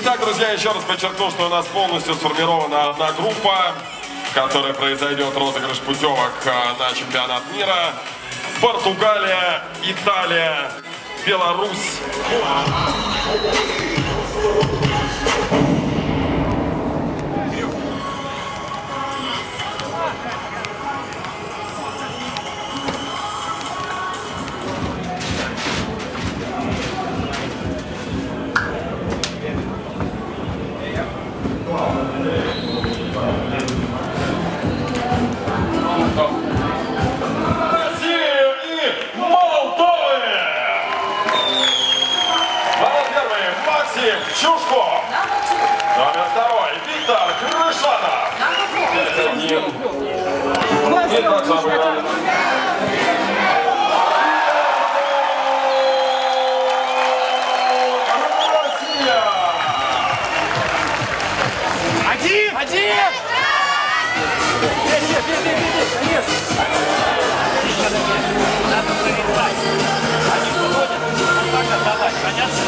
Итак, друзья, еще раз подчеркну, что у нас полностью сформирована одна группа, в которой произойдет розыгрыш путевок э, на чемпионат мира. Португалия, Италия, Беларусь. Максим Чушко. Номер второй Виктор Крышанов. Это нет. Нет, Крышанов. Один! Один! Нет, нет, нет, нет, нет, конечно! Надо проверять. Они выходят, пока давать, понятно?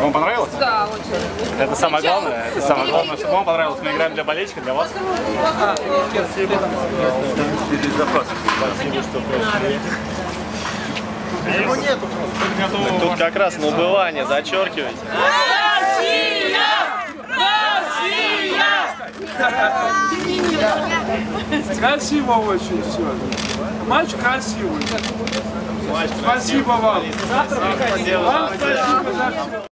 Вам понравилось? Да, очень. Это самое главное. Это самое главное, чтобы вам понравилось. Мы играем для болельщика, для вас. Спасибо. Спасибо, что пришли. Тут как раз на убывание, зачеркивайте. Россия! Россия! Красиво очень все. Матч красивый. Спасибо вам. Завтра приходите. Вам спасибо.